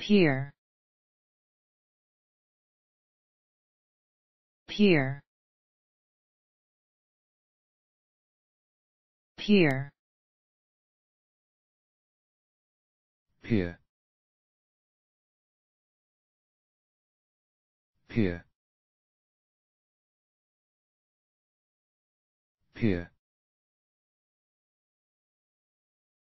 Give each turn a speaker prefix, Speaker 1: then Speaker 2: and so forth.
Speaker 1: peer peer peer
Speaker 2: peer peer peer.